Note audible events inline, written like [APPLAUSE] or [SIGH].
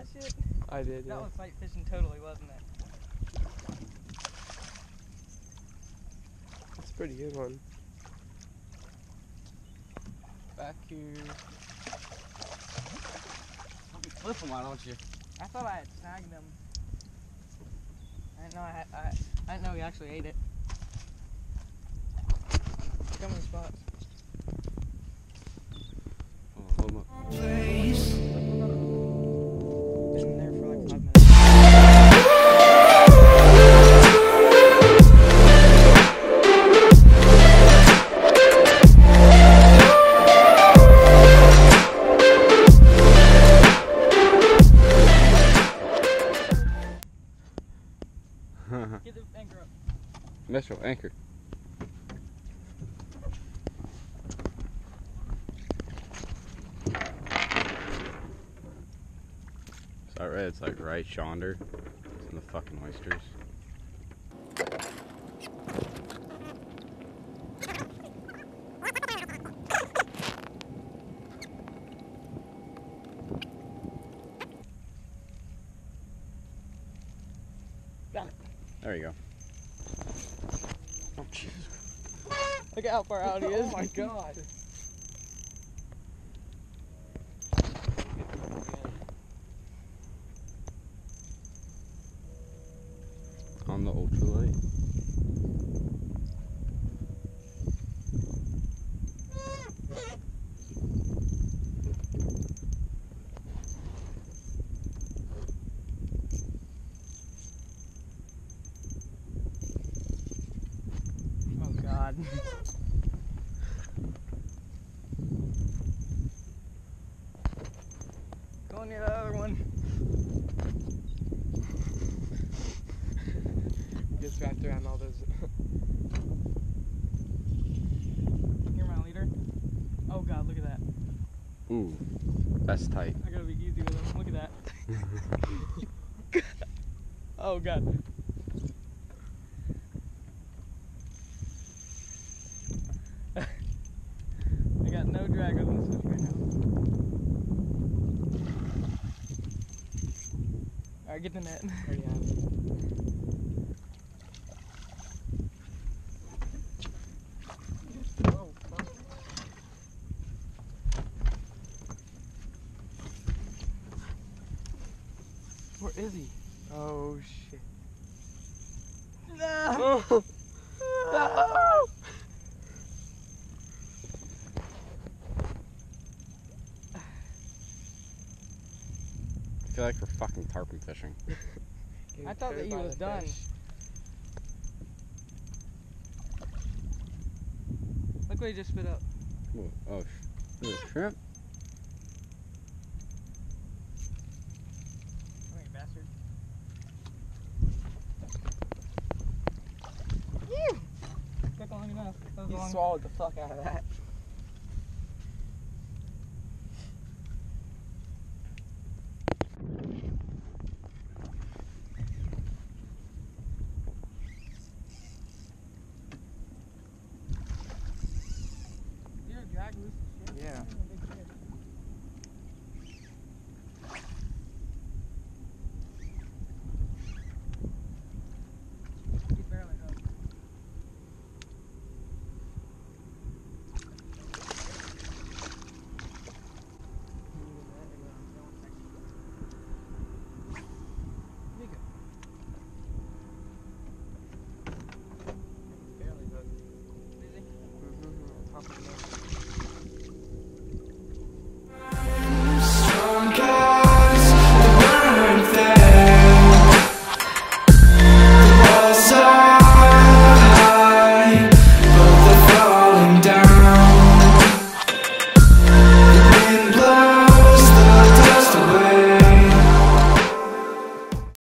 that shit? I did. Yeah. That was sight fishing totally, wasn't it? That's a pretty good one. Back here. You flip them, why don't you? I thought I had snagged them. I didn't know I had. I, I didn't know he actually ate it. Come in spots. Metro anchor. So I read it's like right yonder. It's in the fucking oysters. There you go. Jesus. Look at how far out he is. [LAUGHS] Oh my god. On the ultralight. Oh god. Go near the other one. Gets wrapped around all those. You're my leader. Oh god, look at that. Ooh, that's tight. I gotta be easy with him. Look at that. [LAUGHS] [LAUGHS] oh god. I got no drag on this fish right now. Alright, get the net. Oh. Where is he? Oh shit. [LAUGHS] No! Oh. [LAUGHS] no! Feel like we're fucking tarpon fishing. [LAUGHS] I thought that towed he was done. fish. Look what he just spit up. Ooh, oh, sh- ooh, shrimp. Come here, bastard. Took long enough. That was He long. swallowed the fuck out of that.